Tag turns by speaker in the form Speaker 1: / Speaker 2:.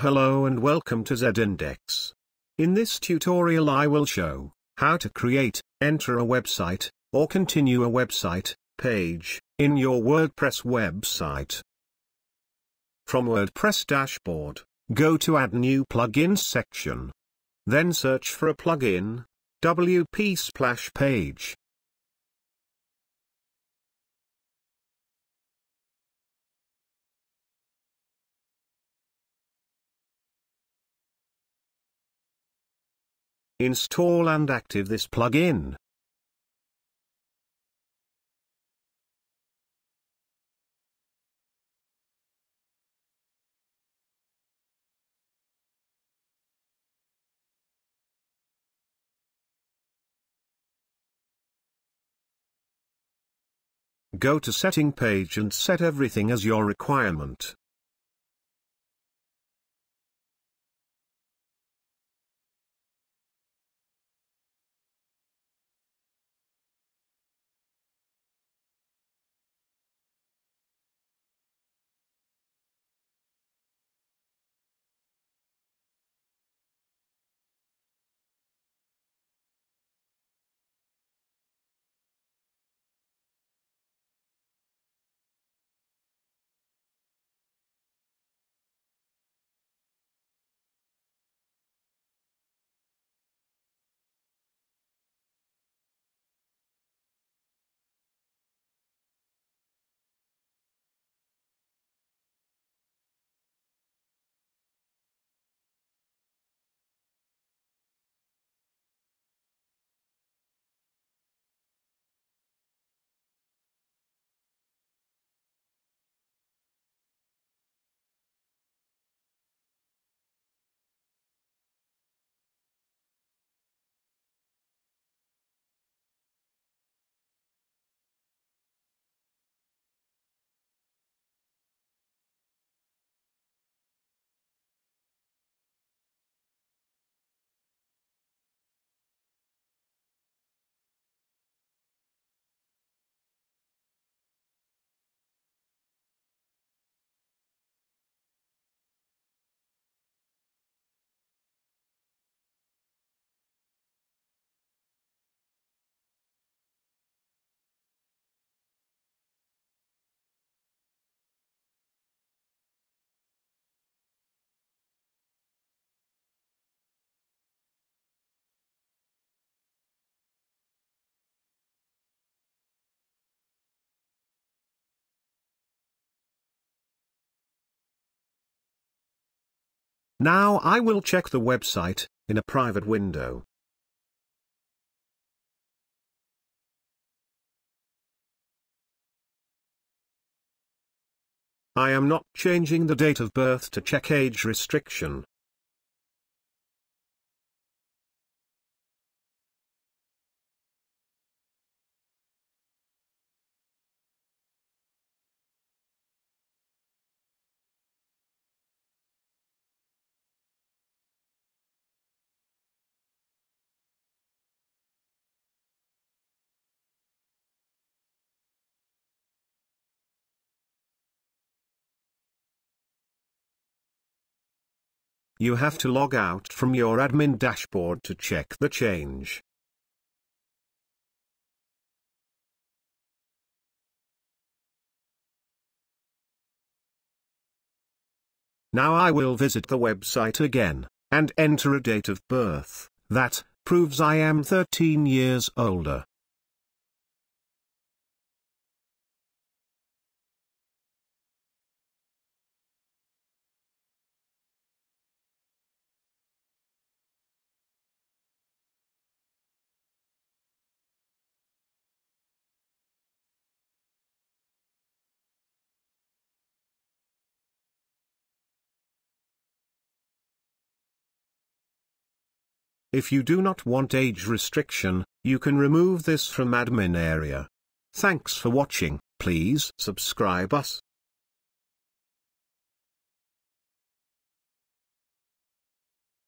Speaker 1: Hello and welcome to Z-Index. In this tutorial I will show how to create, enter a website, or continue a website page in your WordPress website. From WordPress dashboard, go to Add New Plugins section. Then search for a plugin, WP Splash Page. Install and active this plugin. Go to setting page and set everything as your requirement. Now I will check the website, in a private window. I am not changing the date of birth to check age restriction. You have to log out from your admin dashboard to check the change. Now I will visit the website again, and enter a date of birth, that proves I am 13 years older. If you do not want age restriction, you can remove this from admin area. Thanks for watching, please subscribe us.